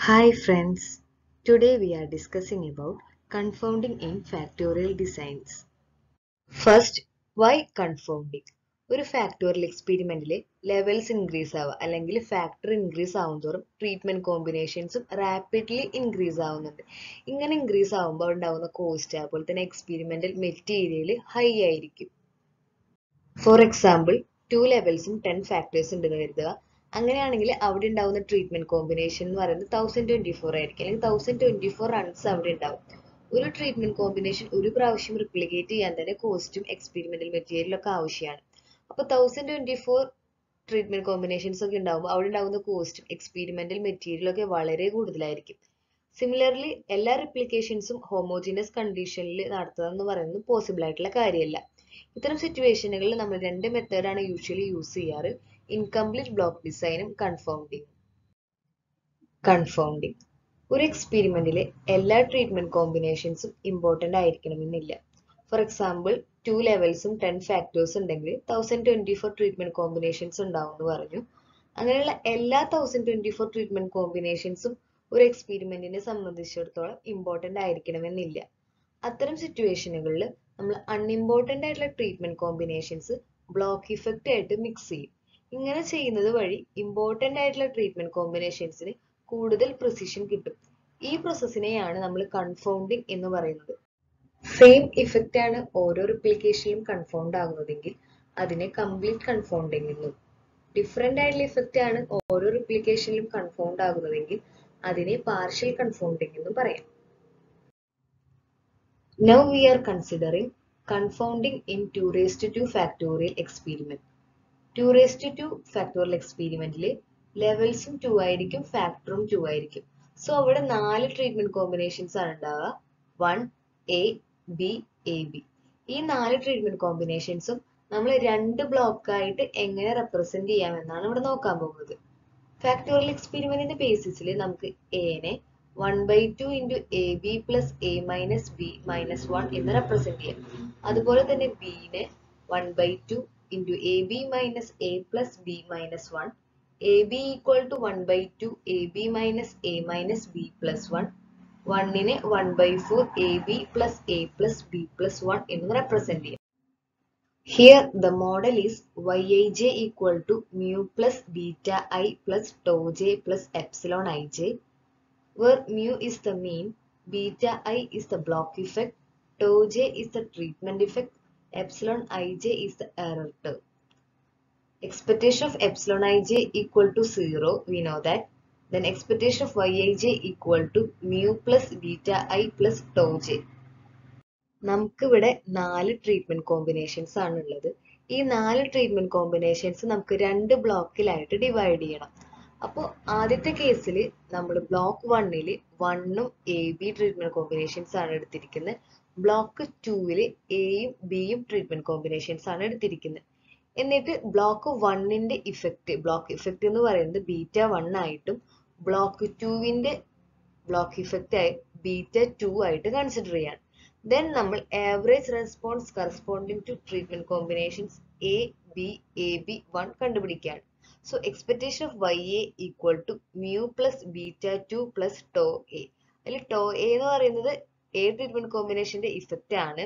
Hi friends, today we are discussing about confounding in factorial designs. First, why confounding? ഒരു factorial എക്സ്പെരിമെന്റിലെ ലെവൽസ് increase ആവുക അല്ലെങ്കിൽ factor increase ആവുന്നതോറും ട്രീറ്റ്മെന്റ് കോമ്പിനേഷൻസും റാപ്പിഡ്ലി ഇൻക്രീസ് ആവുന്നുണ്ട് ഇങ്ങനെ ഇൻക്രീസ് ആവുമ്പോൾ ഉണ്ടാവുന്ന കോസ്റ്റ് അതുപോലെ തന്നെ എക്സ്പെരിമെന്റൽ മെറ്റീരിയൽ ഹൈ ആയിരിക്കും ഫോർ എക്സാമ്പിൾ ടു ലെവൽസും ടെൻ ഫാക്ടേഴ്സ് ഉണ്ടെന്ന് കരുതുക അങ്ങനെയാണെങ്കിൽ അവിടെ ഉണ്ടാവുന്ന ട്രീറ്റ്മെന്റ് കോമ്പിനേഷൻ എന്ന് പറയുന്നത് തൗസൻഡ് ട്വന്റി ഫോർ ആയിരിക്കും. അല്ലെങ്കിൽ തൗസൻഡ് ട്വന്റി ഫോർ റൺസ് അവിടെ ഉണ്ടാവും. ഒരു ട്രീറ്റ്മെന്റ് കോമ്പിനേഷൻ ഒരു പ്രാവശ്യം റിപ്ലിക്കേറ്റ് ചെയ്യാൻ തന്നെ കോസ്റ്റും എക്സ്പെരിമെന്റൽ മെറ്റീരിയലും ഒക്കെ ആവശ്യമാണ്. അപ്പോൾ thousand twenty four treatment combinations ഒക്കെ ഉണ്ടാകുമ്പോൾ അവിടെ ഉണ്ടാകുന്ന കോസ്റ്റും എക്സ്പെരിമെന്റൽ മെറ്റീരിയലും ഒക്കെ വളരെ കൂടുതലായിരിക്കും. സിമിലർലി എല്ലാ റിപ്ലിക്കേഷൻസും ഹോമോജീനസ് കണ്ടീഷനിൽ നടത്തുക എന്ന് പറയുന്നത് പോസിബിൾ ആയിട്ടുള്ള കാര്യമല്ല. ഇത്തരം സിറ്റുവേഷനുകളിൽ നമ്മൾ രണ്ട് മെത്തേഡാണ് യൂഷ്വലി യൂസ് ചെയ്യാറ്. ഇൻകംപ്ലീറ്റ് ബ്ലോക്ക് ഡിസൈനും കൺഫൗണ്ടിങ് കൺഫൗണ്ടിങ് ഒരു എക്സ്പെരിമെന്റിലെ എല്ലാ ട്രീറ്റ്മെന്റ് കോമ്പിനേഷൻസും ഇമ്പോർട്ടന്റ് ആയിരിക്കണമെന്നില്ല. ഫോർ എക്സാമ്പിൾ ടു ലെവൽസും ടെൻ ഫാക്ടേഴ്സ് ഉണ്ടെങ്കിൽ thousand twenty four treatment combinations ഉണ്ടാവും എന്ന് പറഞ്ഞു. അങ്ങനെയുള്ള എല്ലാ തൗസൻഡ് ട്വന്റി ഫോർ ട്രീറ്റ്മെന്റ് കോമ്പിനേഷൻസും ഒരു എക്സ്പെരിമെന്റിനെ സംബന്ധിച്ചിടത്തോളം ഇമ്പോർട്ടന്റ് ആയിരിക്കണമെന്നില്ല. അത്തരം സിറ്റുവേഷനുകളിൽ നമ്മൾ അൺഇമ്പോർട്ടന്റ് ആയിട്ടുള്ള ട്രീറ്റ്മെന്റ് കോമ്പിനേഷൻസ് ബ്ലോക്ക് ഇഫക്റ്റ് ആയിട്ട് മിക്സ് ചെയ്യും. ഇങ്ങനെ ചെയ്യുന്നത് വഴി ഇമ്പോർട്ടന്റ് ആയിട്ടുള്ള ട്രീറ്റ്മെന്റ് കോമ്പിനേഷൻസിന് കൂടുതൽ പ്രിസിഷൻ കിട്ടും. ഈ പ്രോസസ്സിനെയാണ് നമ്മൾ കൺഫൗണ്ടിങ് എന്ന് പറയുന്നത്. സെയിം ഇഫക്റ്റ് ആണ് ഓരോ റിപ്ലിക്കേഷനിലും കൺഫൗണ്ട് ആകുന്നതെങ്കിൽ അതിനെ കംപ്ലീറ്റ് കൺഫൗണ്ടിങ് എന്നും. ഡിഫറെന്റ് ആയിട്ടുള്ള ഇഫക്റ്റ് ആണ് ഓരോ റിപ്ലിക്കേഷനിലും കൺഫൗണ്ട് ആകുന്നതെങ്കിൽ അതിനെ പാർഷ്യൽ കൺഫൗണ്ടിങ് എന്നും പറയാം. Now we are considering confounding in 2 raised to 2 factorial experiment. 2 two factorial 2 factorial experimentൽ ലെവൽസും ടു ആയിരിക്കും ഫാക്ടറും ടു ആയിരിക്കും. സോ അവിടെ നാല് ട്രീറ്റ്മെന്റ് കോമ്പിനേഷൻസ് ആണ് ഉണ്ടാവുക. One A B A B ഈ നാല് ട്രീറ്റ്മെന്റ് കോമ്പിനേഷൻസും നമ്മൾ രണ്ട് ബ്ലോക്കായിട്ട് എങ്ങനെ റെപ്രസെന്റ് ചെയ്യാമെന്നാണ് ഇവിടെ നോക്കാൻ പോകുന്നത്. ഫാക്ടോറിയൽ എക്സ്പെരിമെന്റിന്റെ ബേസിസിൽ നമുക്ക് എനെ one by two into A B plus A minus B minus one എന്ന് റെപ്രസെന്റ് ചെയ്യാം. അതുപോലെ തന്നെ ബിനെ one by two into A B minus A plus B minus one A B equal to one by two A B minus A minus B plus one വണ്ണിനെ one by four A B plus A plus B plus one എന്ന് represent ചെയ്യാം Here the model is yij equal to mu plus beta i plus tau j plus epsilon ij where mu is the mean, beta i is the block effect, tau j is the treatment effect, epsilon ij is the error term. Expectation of epsilon ij equal to 0, we know that. Then expectation of yij equal to mu plus beta i plus tau j. നമുക്കിവിടെ നാല് treatment combinations ആണ് ഉള്ളത് ഈ നാല് treatment combinations നമുക്ക് രണ്ട് ബ്ലോക്കിലായിട്ട് divide ചെയ്യണം അപ്പോൾ ആദ്യത്തെ കേസിൽ നമ്മൾ ബ്ലോക്ക് വണ്ണിൽ വണ്ണും എ ബി ട്രീറ്റ്മെന്റ് കോമ്പിനേഷൻസ് ആണ് എടുത്തിരിക്കുന്നത് ബ്ലോക്ക് ടൂവിൽ എയും ബിയും ട്രീറ്റ്മെന്റ് കോമ്പിനേഷൻസ് ആണ് എടുത്തിരിക്കുന്നത്. എന്നിട്ട് ബ്ലോക്ക് വണ്ണിന്റെ ഇഫക്റ്റ് ബ്ലോക്ക് ഇഫക്റ്റ് എന്ന് പറയുന്നത് ബീറ്റ വൺ ആയിട്ടും ബ്ലോക്ക് ടുവിന്റെ ബ്ലോക്ക് ഇഫക്റ്റ് ആയി ബീറ്റ ടു ആയിട്ട് കൺസിഡർ ചെയ്യാണ്. ദെൻ നമ്മൾ average response corresponding to treatment combinations A B A B one കണ്ടുപിടിക്കുകയാണ്. So expectation of Y A equal to mu plus beta two plus tau A അതിൽ tau A എന്ന് പറയുന്നത് A treatment കോമ്പിനേഷന്റെ effect ആണ്.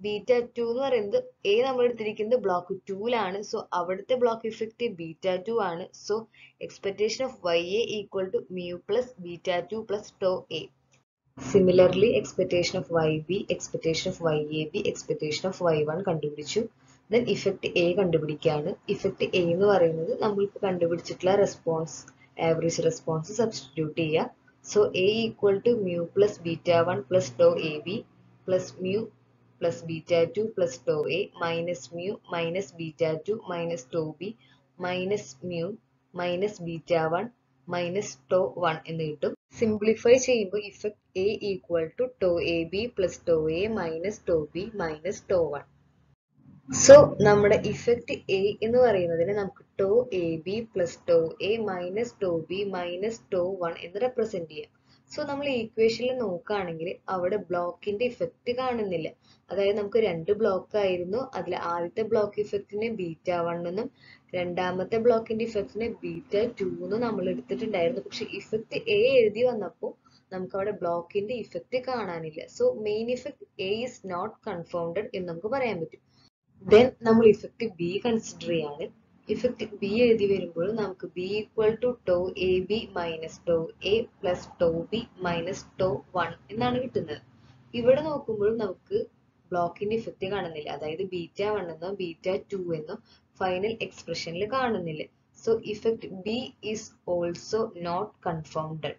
Beta two എന്ന് പറയുന്നത് A നമ്മൾ എടുത്തിരിക്കുന്നത് block ടൂലാണ് സോ അവിടുത്തെ ബ്ലോക്ക് ഇഫക്റ്റ് ബീറ്റ ടു ആണ്. So expectation of Y A equal to mu plus beta two plus tau A similarly expectation of Y B expectation of Y A B expectation of Y one കണ്ടുപിടിച്ചു. Then effect A കണ്ടുപിടിക്കുകയാണ്. Effect A എന്ന് പറയുന്നത് നമ്മൾ നമ്മളിപ്പോൾ കണ്ടുപിടിച്ചിട്ടുള്ള response average response substitute ചെയ്യുക. A equal to mu plus beta one plus tau A B plus mu plus beta two plus tau A minus mu minus beta two minus tau B minus mu minus beta one minus tau one എന്ന് കിട്ടും. Simplify ചെയ്യുമ്പോൾ effect A equal to tau A B plus tau A minus tau B minus tau one so നമ്മുടെ effect A എന്ന് പറയുന്നതിന് നമുക്ക് tau A B plus tau A minus tau B minus tau one എന്ന് represent ചെയ്യാം. So നമ്മൾ ഈക്വേഷനിൽ നോക്കുകയാണെങ്കിൽ അവിടെ ബ്ലോക്കിന്റെ ഇഫക്റ്റ് കാണുന്നില്ല. അതായത് നമുക്ക് രണ്ട് ബ്ലോക്ക് ആയിരുന്നു. അതിൽ ആദ്യത്തെ ബ്ലോക്ക് ഇഫക്റ്റിനെ ബീറ്റ വൺ എന്നും രണ്ടാമത്തെ ബ്ലോക്കിന്റെ ഇഫക്റ്റിനെ ബീറ്റ ടു എന്നും നമ്മൾ എടുത്തിട്ടുണ്ടായിരുന്നു. പക്ഷെ ഇഫക്റ്റ് എ എഴുതി വന്നപ്പോൾ നമുക്ക് അവിടെ ബ്ലോക്കിന്റെ ഇഫക്റ്റ് കാണാനില്ല. So main effect A is not confounded എന്ന് നമുക്ക് പറയാൻ പറ്റും. ദെൻ നമ്മൾ ഇഫക്റ്റ് ബി കൺസിഡർ ചെയ്യാണ്. ഇഫക്റ്റ് ബി എഴുതി വരുമ്പോൾ നമുക്ക് B equal to tau A B minus tau A plus tau B minus tau one എന്നാണ് കിട്ടുന്നത്. ഇവിടെ നോക്കുമ്പോൾ നമുക്ക് ബ്ലോക്കിന്റെ ഇഫക്റ്റ് കാണുന്നില്ല. അതായത് ബീറ്റ വൺ എന്നോ ബീറ്റ ടു എന്നോ ഫൈനൽ എക്സ്പ്രഷനിൽ കാണുന്നില്ല. So effect B is also not confounded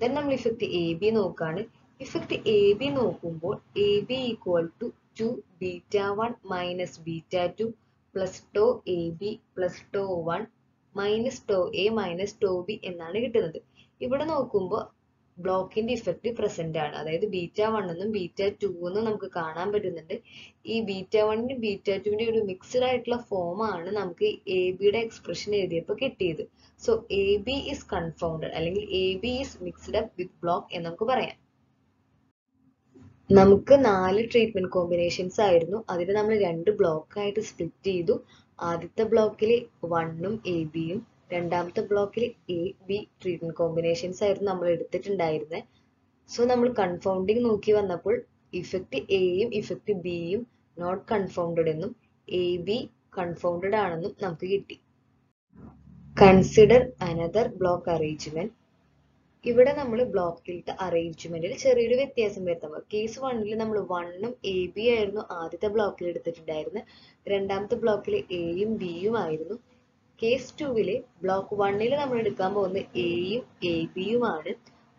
then നമ്മൾ ഇഫക്റ്റ് എ ബി നോക്കുകയാണ് ഇഫക്റ്റ് എ ബി നോക്കുമ്പോൾ A B equal to two beta one minus beta two plus tau A B plus tau one minus tau A minus tau B എന്നാണ് കിട്ടുന്നത്. ഇവിടെ നോക്കുമ്പോൾ ബ്ലോക്കിന്റെ effect present ആണ്. അതായത് beta one എന്നും ബീറ്റ ടു എന്നും നമുക്ക് കാണാൻ പറ്റുന്നുണ്ട്. ഈ ബീറ്റ വണ്ണിനും ബീറ്റ ടുവിന്റെ ഒരു മിക്സ്ഡ് ആയിട്ടുള്ള ഫോം ആണ് നമുക്ക് എ ബിയുടെ എക്സ്പ്രഷൻ എഴുതിയപ്പോൾ കിട്ടിയത്. So A B is confounded അല്ലെങ്കിൽ A B is mixed up with block എന്ന് നമുക്ക് പറയാം. നമുക്ക് നാല് ട്രീറ്റ്മെന്റ് കോമ്പിനേഷൻസ് ആയിരുന്നു. അതിൽ നമ്മൾ രണ്ട് ബ്ലോക്കായിട്ട് സ്പ്ലിറ്റ് ചെയ്തു. ആദ്യത്തെ ബ്ലോക്കിൽ വണ്ണും എ ബിയും രണ്ടാമത്തെ ബ്ലോക്കിൽ എ ബി ട്രീറ്റ്മെന്റ് കോമ്പിനേഷൻസ് ആയിരുന്നു നമ്മൾ എടുത്തിട്ടുണ്ടായിരുന്നത് സോ നമ്മൾ കൺഫൗണ്ടിങ് നോക്കി വന്നപ്പോൾ ഇഫക്റ്റ് എയും ഇഫക്റ്റ് ബിയും നോട്ട് കൺഫൗണ്ടഡ് എന്നും എ ബി കൺഫൗണ്ടഡ് ആണെന്നും നമുക്ക് കിട്ടി. കൺസിഡർ അനദർ ബ്ലോക്ക് അറേഞ്ച്മെന്റ് ഇവിടെ നമ്മൾ ബ്ലോക്ക് ബ്ലോക്കിലത്തെ അറേഞ്ച്മെന്റിൽ ചെറിയൊരു വ്യത്യാസം വരുത്തുമ്പോൾ കേസ് വണ്ണിൽ നമ്മൾ വണ്ണും എ ബി ആയിരുന്നു ആദ്യത്തെ ബ്ലോക്കിൽ എടുത്തിട്ടുണ്ടായിരുന്നത് രണ്ടാമത്തെ ബ്ലോക്കിൽ എയും ബിയും ആയിരുന്നു. കേസ് ടുവിൽ ബ്ലോക്ക് വണ്ണിൽ നമ്മൾ എടുക്കാൻ പോകുന്നത് എയും എ യും ആണ്.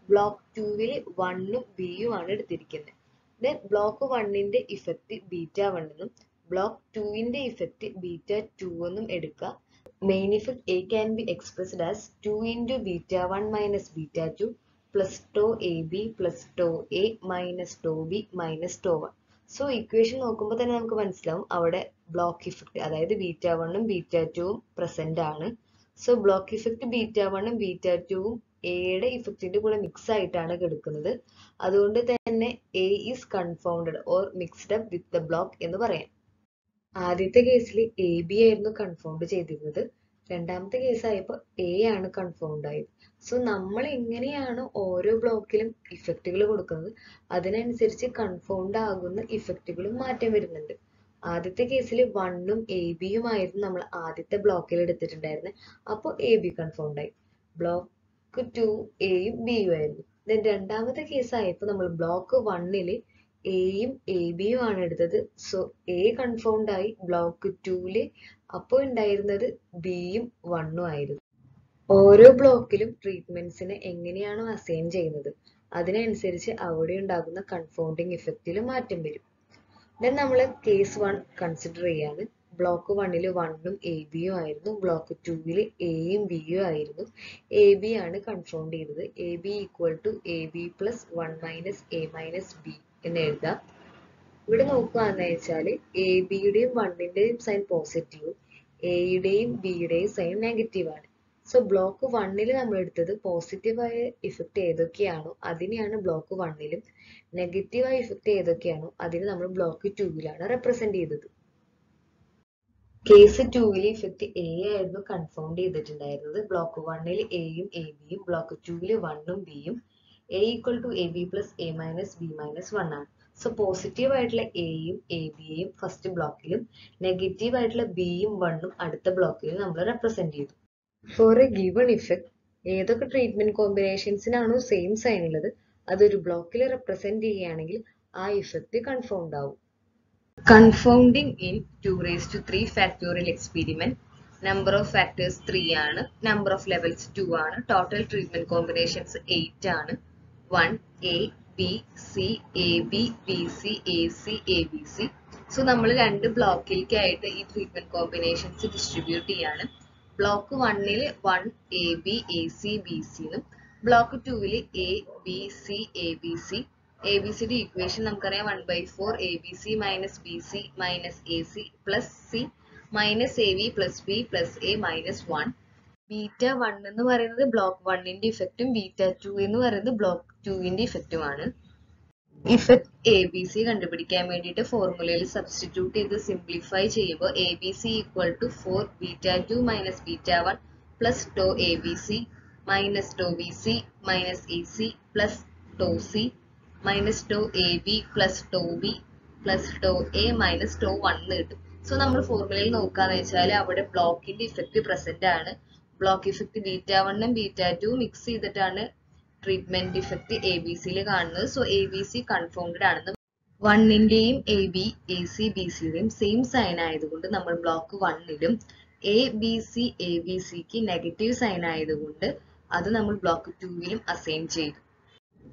ബ്ലോക്ക് ടുവിൽ വണ്ണും യും ആണ് എടുത്തിരിക്കുന്നത് ദെൻ ബ്ലോക്ക് വണ്ണിന്റെ ഇഫക്റ്റ് ബീറ്റ വൺ എന്നും ബ്ലോക്ക് ടുവിന്റെ ഇഫക്റ്റ് ബീറ്റ ടു എന്നും എടുക്കുക. Main effect A can be expressed as 2 into beta 1 minus beta 2 plus tau AB plus tau A minus tau B minus tau 1. So equation നോക്കുമ്പോൾ തന്നെ നമുക്ക് മനസ്സിലാവും അവിടെ block effect അതായത് ബീറ്റ വണ്ണും ബീറ്റ ടുവും പ്രസന്റ് ആണ്. സോ ബ്ലോക്ക് ഇഫക്റ്റ് ബീറ്റ വണ്ണും ബീറ്റ ടുവും എയുടെ ഇഫക്റ്റിന്റെ കൂടെ മിക്സ് ആയിട്ടാണ് കിടക്കുന്നത്. അതുകൊണ്ട് തന്നെ A is confounded or mixed up with the block എന്ന് പറയാം. ആദ്യത്തെ കേസിൽ എ ബി ആയിരുന്നു കൺഫൗണ്ട് ചെയ്തിരുന്നത്. രണ്ടാമത്തെ കേസ് ആയപ്പോൾ എ ആണ് കൺഫൗണ്ട് ആയത്. സോ നമ്മൾ എങ്ങനെയാണ് ഓരോ ബ്ലോക്കിലും ഇഫക്റ്റുകൾ കൊടുക്കുന്നത്? അതിനനുസരിച്ച് കൺഫൗണ്ട് ആകുന്ന ഇഫക്റ്റുകളും മാറ്റം വരുന്നുണ്ട്. ആദ്യത്തെ കേസിൽ വണ്ണും എ ബിയും ആയിരുന്നു നമ്മൾ ആദ്യത്തെ ബ്ലോക്കിൽ എടുത്തിട്ടുണ്ടായിരുന്നത് അപ്പോൾ എ ബി കൺഫൗണ്ട് ആയി. ബ്ലോക്ക് ടു എയും ബിയും ആയിരുന്നു. ദെൻ രണ്ടാമത്തെ കേസ് ആയപ്പോൾ നമ്മൾ ബ്ലോക്ക് വണ്ണിൽ എയും എ ബിയും ആണ് എടുത്തത്. സോ എ കൺഫേംഡ് ആയി ബ്ലോക്ക് ടൂൽ അപ്പോൾ ഉണ്ടായിരുന്നത് ബിയും വണ്ണും ആയിരുന്നു. ഓരോ ബ്ലോക്കിലും ട്രീറ്റ്മെന്റ്സിനെ എങ്ങനെയാണ് അസൈൻ ചെയ്യുന്നത്. അതിനനുസരിച്ച് അവിടെ ഉണ്ടാകുന്ന കൺഫൗണ്ടിങ് ഇഫക്റ്റിൽ മാറ്റം വരും. ദെൻ നമ്മൾ കേസ് വൺ കൺസിഡർ ചെയ്യാണ്. ബ്ലോക്ക് വണ്ണിൽ വണ്ണും എ ബിയും ആയിരുന്നു. ബ്ലോക്ക് ടൂവിൽ എയും ബിയും ആയിരുന്നു. എ ബി ആണ് കൺഫൗണ്ട് ചെയ്തത്. A B equal to A B plus one minus A minus B എന്ന് എഴുതാം. ഇവിടെ നോക്കുകയാണെന്ന് വെച്ചാൽ എ ബിയുടെയും വണ്ണിന്റെയും സൈൻ പോസിറ്റീവും എയുടെയും ബിയുടെയും സൈൻ നെഗറ്റീവാണ് സോ ബ്ലോക്ക് വണ്ണിൽ നമ്മൾ എടുത്തത് പോസിറ്റീവായ ഇഫക്റ്റ് ഏതൊക്കെയാണോ അതിനെയാണ് ബ്ലോക്ക് വണ്ണിലും നെഗറ്റീവായ ഇഫക്റ്റ് ഏതൊക്കെയാണോ അതിനെ നമ്മൾ ബ്ലോക്ക് ടൂവിലാണ് റെപ്രസെന്റ് ചെയ്തത്. കേസ് ടൂവിൽ ഇഫക്റ്റ് എ ആയിരുന്നു കൺഫേം ചെയ്തിട്ടുണ്ടായിരുന്നത്. ബ്ലോക്ക് വണ്ണിൽ എയും എ ബിയും ബ്ലോക്ക് ടൂവിൽ വണ്ണും ബിയും A equal to A B plus A minus B minus one ആണ്. സോ പോസിറ്റീവ് ആയിട്ടുള്ള എയും എ ബിയെയും ഫസ്റ്റ് ബ്ലോക്കിലും നെഗറ്റീവ് ആയിട്ടുള്ള ബിയും വണ്ണും അടുത്ത ബ്ലോക്കിലും നമ്മൾ റെപ്രസെന്റ് ചെയ്തു. ഫോർ എ ഗിവൺ ഇഫക്റ്റ് ഏതൊക്കെ ട്രീറ്റ്മെന്റ് കോമ്പിനേഷൻസിനാണോ സെയിം സൈൻ ഉള്ളത് അതൊരു ബ്ലോക്കിൽ റെപ്രസെന്റ് ചെയ്യുകയാണെങ്കിൽ ആ ഇഫക്റ്റ് കൺഫൗണ്ട് ആവും. Confounding in two raise to three factorial experiment number of factors three ആണ്. നമ്പർ ഓഫ് ലെവൽസ് ടു ആണ്. ടോട്ടൽ ട്രീറ്റ്മെന്റ് കോമ്പിനേഷൻസ് എയ്റ്റ് ആണ്. One A B C A B B C A C A B C so നമ്മൾ രണ്ട് ബ്ലോക്കിലേക്കായിട്ട് ഈ treatment combinations distribute ചെയ്യാണ്. Block വണ്ണിൽ one A B A C B C എന്നും block ടൂവിൽ A B C A B C A B സിയുടെ equation നമുക്കറിയാം. One by four A B C minus B C minus A C plus C minus A plus B plus A minus one beta one എന്ന് പറയുന്നത് block വണ്ണിന്റെ ഇഫക്റ്റും beta two എന്ന് പറയുന്നത് block ടുവിന്റെ ഇഫക്റ്റുമാണ് effect A B C കണ്ടുപിടിക്കാൻ വേണ്ടിയിട്ട് ഫോർമുലയിൽ സബ്സ്റ്റിറ്റ്യൂട്ട് ചെയ്ത് സിംപ്ലിഫൈ ചെയ്യുമ്പോൾ A B C equal to four beta two minus beta one plus tau A B C minus tau B C minus A C plus tau C minus tau A B plus tau B plus tau A minus tau one കിട്ടും. So നമ്മൾ ഫോർമുലയിൽ നോക്കാന്ന് വെച്ചാൽ അവിടെ ബ്ലോക്കിന്റെ effect present ആണ്. Block effect beta വണ്ണും beta two mix ചെയ്തിട്ടാണ് ട്രീറ്റ്മെന്റ് ഇഫക്റ്റ് എ ബി സിയിൽ കാണുന്നത്. So A B C confounded ആണെന്ന് വണ്ണിന്റെയും A B A C B സിയുടെയും same sign ആയതുകൊണ്ട് നമ്മൾ block വണ്ണിലും A B C A B സിക്ക് നെഗറ്റീവ് സൈൻ ആയതുകൊണ്ട് അത് നമ്മൾ ബ്ലോക്ക് ടുവിലും അസൈൻ ചെയ്തു.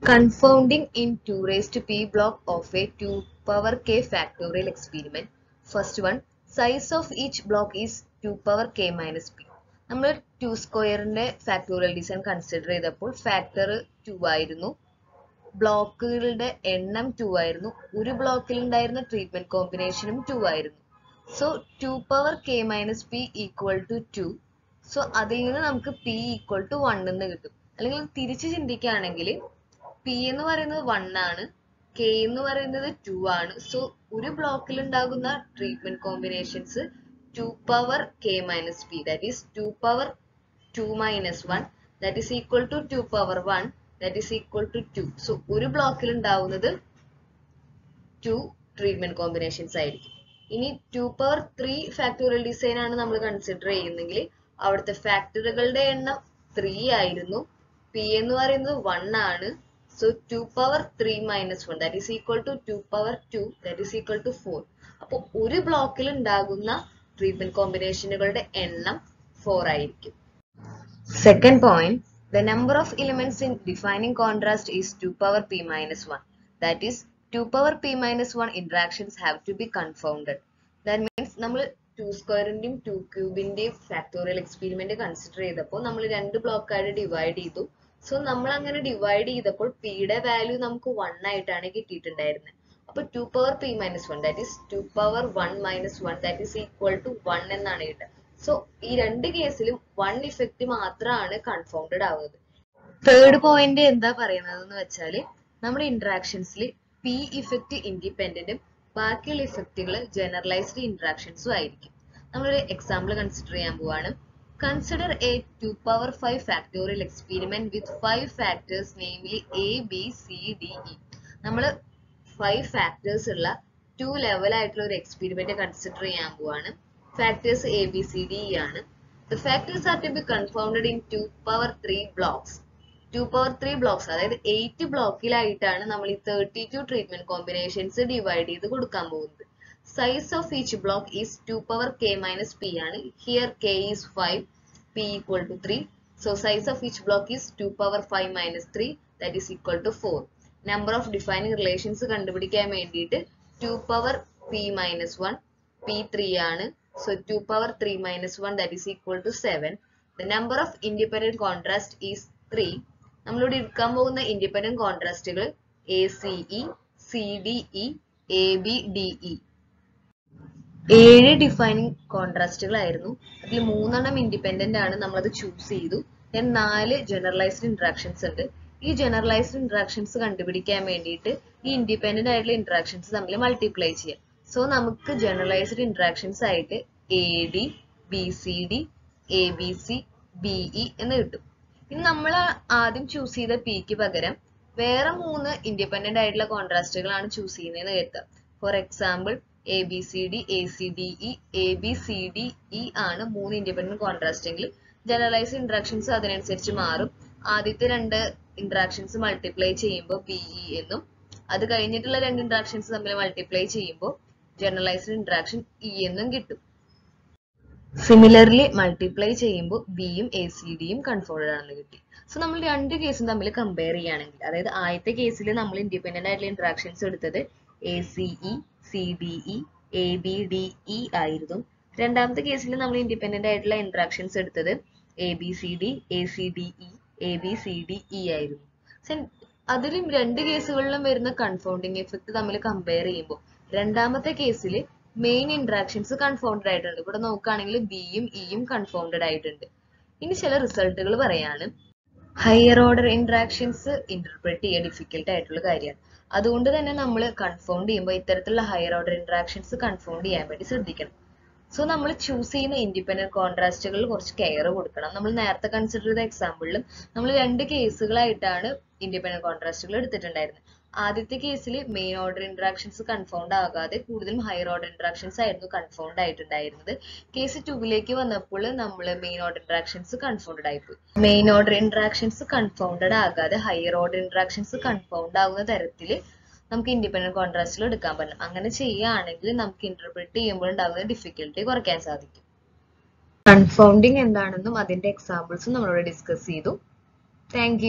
Confounding in two raise P block of a two power K factorial experiment first one size of each block is two power K minus P നമ്മൾ to സ്ക്വയറിന്റെ factorial design consider ചെയ്തപ്പോൾ factor two ആയിരുന്നു. ബ്ലോക്കുകളുടെ എണ്ണം to ആയിരുന്നു. ഒരു ബ്ലോക്കിൽ ഉണ്ടായിരുന്ന ട്രീറ്റ്മെന്റ് കോമ്പിനേഷനും ടു ആയിരുന്നു. So two power K minus P equal to two so അതിൽ നിന്ന് നമുക്ക് പി ഈക്വൽ ടു വൺ എന്ന് കിട്ടും. അല്ലെങ്കിൽ തിരിച്ച് ചിന്തിക്കുകയാണെങ്കിൽ പി എന്ന് പറയുന്നത് വൺ ആണ് കെ എന്ന് പറയുന്നത് ടു ആണ്. സോ ഒരു ബ്ലോക്കിൽ ഉണ്ടാകുന്ന treatment combinations two power k minus p that is 2 power 2 minus 1 that is equal to 2 power 1 that is equal to 2. So ഒരു ബ്ലോക്കിൽ ഉണ്ടാവുന്നത് 2 ട്രീറ്റ്മെന്റ് കോമ്പിനേഷൻസ് ആയിരിക്കും. ഇനി 2 പവർ 3 ഫാക്ടോറിയൽ ഡിസൈൻ ആണ് നമ്മൾ കൺസിഡർ ചെയ്യുന്നെങ്കിൽ അവിടുത്തെ ഫാക്ടറുകളുടെ എണ്ണം 3 ആയിരുന്നു. പി എന്ന് പറയുന്നത് 1 ആണ്. So 2 power 3 minus 1 that is equal to 2 power 2 that is equal to 4 അപ്പോൾ ഒരു ബ്ലോക്കിൽ ഉണ്ടാകുന്ന ട്രീറ്റ്മെന്റ് കോമ്പിനേഷനുകളുടെ എണ്ണം ഫോർ ആയിരിക്കും. Second point the number of elements in defining contrast is two power P minus one that is two power P minus one interactions have to be confounded that means നമ്മൾ two സ്ക്വയറിന്റെയും two ക്യൂബിന്റെയും factorial experiment consider ചെയ്തപ്പോൾ നമ്മൾ രണ്ട് ബ്ലോക്കായിട്ട് divide ചെയ്തു. So നമ്മൾ അങ്ങനെ divide ചെയ്തപ്പോൾ പിയുടെ വാല്യൂ നമുക്ക് വൺ ആയിട്ടാണ് കിട്ടിയിട്ടുണ്ടായിരുന്നത് അപ്പൊ two power P minus one that is two power one minus one that is equal to one എന്നാണ് കിട്ടുക. സോ ഈ രണ്ട് കേസിലും വൺ ഇഫക്റ്റ് മാത്രമാണ് കൺഫൗണ്ടഡ് ആവുന്നത്. തേർഡ് പോയിന്റ് എന്താ പറയുന്നത് എന്ന് വെച്ചാൽ നമ്മുടെ ഇന്ററാക്ഷൻസിൽ പി ഇഫക്റ്റ് ഇൻഡിപെൻഡന്റും ബാക്കിയുള്ള ഇഫക്റ്റുകൾ ജനറലൈസ്ഡ് ഇന്ററാക്ഷൻസും ആയിരിക്കും. നമ്മളൊരു എക്സാമ്പിൾ കൺസിഡർ ചെയ്യാൻ പോവാണ്. Consider a two power five factorial experiment with five factors namely A B C D E നമ്മൾ ഫൈവ് ഫാക്ടേഴ്സ് ഉള്ള ടു ലെവൽ ആയിട്ടുള്ള ഒരു എക്സ്പെരിമെന്റ് കൺസിഡർ ചെയ്യാൻ പോവാണ്. Factors A B C D ആണ്. The factors are to be confounded in two power three blocks two power three blocks അതായത് eight ബ്ലോക്കിലായിട്ടാണ് നമ്മൾ ഈ thirty two treatment combinations divide ചെയ്ത് കൊടുക്കാൻ പോകുന്നത്. Size of each block is two power K minus P ആണ്. Here K is five P equal to three so size of each block is two power five minus three that is equal to four number of defining relations കണ്ടുപിടിക്കാൻ വേണ്ടിയിട്ട് two power P minus one P three ആണ്. So two power three minus one that is equal to seven the number of independent contrast is three നമ്മളിവിടെ എടുക്കാൻ പോകുന്ന independent കോൺട്രാസ്റ്റുകൾ A C E C D E A B D E ഏഴ് defining കോൺട്രാസ്റ്റുകളായിരുന്നു അതിൽ മൂന്നെണ്ണം independent ആണ് നമ്മളത് choose ചെയ്തു. Then നാല് ജനറലൈസ്ഡ് ഇന്ററാക്ഷൻസ് ഉണ്ട്. ഈ ജനറലൈസ്ഡ് ഇൻട്രാക്ഷൻസ് കണ്ടുപിടിക്കാൻ വേണ്ടിയിട്ട് ഈ ഇൻഡിപെൻഡന്റ് ആയിട്ടുള്ള ഇൻട്രാക്ഷൻസ് തമ്മിൽ മൾട്ടിപ്ലൈ ചെയ്യാം. സോ നമുക്ക് ജനറലൈസ്ഡ് ഇൻട്രാക്ഷൻസ് ആയിട്ട് A D B C D A B C B E എന്ന് കിട്ടും. ഇനി നമ്മൾ ആദ്യം ചൂസ് ചെയ്ത പിക്ക് പകരം വേറെ മൂന്ന് ഇൻഡിപെൻഡന്റ് ആയിട്ടുള്ള കോൺട്രാസ്റ്റുകളാണ് ചൂസ് ചെയ്യുന്നതെന്ന് കരുതാം for example A B C D A C D E A B C D E ആണ് മൂന്ന് ഇൻഡിപെൻഡന്റ് കോൺട്രാസ്റ്റ് എങ്കിൽ ജനറലൈസ് ഇൻട്രാക്ഷൻസ് അതിനനുസരിച്ച് മാറും. ആദ്യത്തെ രണ്ട് ഇന്ററാക്ഷൻസ് മൾട്ടിപ്ലൈ ചെയ്യുമ്പോൾ ഇ എന്നും അത് കഴിഞ്ഞിട്ടുള്ള രണ്ട് ഇന്ററാക്ഷൻസ് തമ്മിൽ മൾട്ടിപ്ലൈ ചെയ്യുമ്പോൾ ജനറലൈസ്ഡ് ഇന്ററാക്ഷൻ ഇ എന്നും കിട്ടും. സിമിലർലി മൾട്ടിപ്ലൈ ചെയ്യുമ്പോൾ ബിയും എ സി ഡിയും കൺഫോൾഡ് ആണെന്ന് കിട്ടി. സോ നമ്മൾ രണ്ട് കേസും തമ്മിൽ കമ്പയർ ചെയ്യുകയാണെങ്കിൽ അതായത് ആദ്യത്തെ കേസിൽ നമ്മൾ ഇൻഡിപെൻഡന്റ് ആയിട്ടുള്ള ഇന്ററാക്ഷൻസ് എടുത്തത് A C E C D E A B D E ആയിരുന്നു. രണ്ടാമത്തെ കേസിൽ നമ്മൾ ഇൻഡിപെൻഡന്റ് ആയിട്ടുള്ള ഇന്ററാക്ഷൻസ് എടുത്തത് A B C D A C D E A B C D E ആയിരുന്നു. അതിലും രണ്ട് കേസുകളിലും വരുന്ന കൺഫൗണ്ടിങ് എഫക്ട് തമ്മിൽ കമ്പയർ ചെയ്യുമ്പോൾ രണ്ടാമത്തെ കേസിൽ മെയിൻ ഇന്ററാക്ഷൻസ് കൺഫൗണ്ടഡ് ആയിട്ടുണ്ട്. ഇവിടെ നോക്കുകയാണെങ്കിൽ ബിയും ഇയും കൺഫൗണ്ടഡ് ആയിട്ടുണ്ട്. ഇനി ചില റിസൾട്ടുകൾ പറയാണ്. ഹയർ ഓർഡർ ഇന്ററാക്ഷൻസ് ഇന്റർപ്രറ്റ് ചെയ്യാൻ ഡിഫിക്കൽട്ട് ആയിട്ടുള്ള കാര്യമാണ്. അതുകൊണ്ട് തന്നെ നമ്മൾ കൺഫൗണ്ട് ചെയ്യുമ്പോൾ ഇത്തരത്തിലുള്ള ഹയർ ഓർഡർ ഇന്ററാക്ഷൻസ് കൺഫൗണ്ട് ചെയ്യാൻ വേണ്ടി ശ്രദ്ധിക്കണം. സോ നമ്മൾ ചൂസ് ചെയ്യുന്ന ഇൻഡിപെൻഡന്റ് കോൺട്രാസ്റ്റുകളിൽ കുറച്ച് കെയർ കൊടുക്കണം. നമ്മൾ നേരത്തെ കൺസിഡർ ചെയ്ത എക്സാമ്പിളിലും നമ്മൾ രണ്ട് കേസുകളായിട്ടാണ് ഇൻഡിപെൻഡന്റ് കോൺട്രാസ്റ്റുകൾ എടുത്തിട്ടുണ്ടായിരുന്നത് ആദ്യത്തെ കേസിൽ മെയിൻ ഓർഡർ ഇന്ററാക്ഷൻസ് കൺഫൗണ്ട് ആകാതെ കൂടുതലും ഹയർ ഓർഡർ ഇന്ററാക്ഷൻസ് ആയിരുന്നു കൺഫൗണ്ട് ആയിട്ടുണ്ടായിരുന്നത്. കേസ് ടൂവിലേക്ക് വന്നപ്പോൾ നമ്മൾ മെയിൻ ഓർഡർ ഇന്ററാക്ഷൻസ് കൺഫൗണ്ടഡ് ആയിപ്പോയി മെയിൻ ഓർഡർ ഇന്ററാക്ഷൻസ് കൺഫൗണ്ടഡ് ആകാതെ ഹയർ ഓർഡർ ഇന്ററാക്ഷൻസ് കൺഫൗണ്ട് ആകുന്ന തരത്തിൽ നമുക്ക് ഇൻഡിപെൻഡന്റ് കോൺട്രാസ്റ്റിൽ എടുക്കാൻ പറ്റും. അങ്ങനെ ചെയ്യുകയാണെങ്കിൽ നമുക്ക് ഇന്റർപ്രറ്റ് ചെയ്യുമ്പോൾ ഉണ്ടാകുന്ന ഡിഫിക്കൽട്ടി കുറയ്ക്കാൻ സാധിക്കും. കൺഫൗണ്ടിങ് എന്താണെന്നും അതിന്റെ എക്സാമ്പിൾസും നമ്മളോട് ഡിസ്കസ് ചെയ്തു. താങ്ക്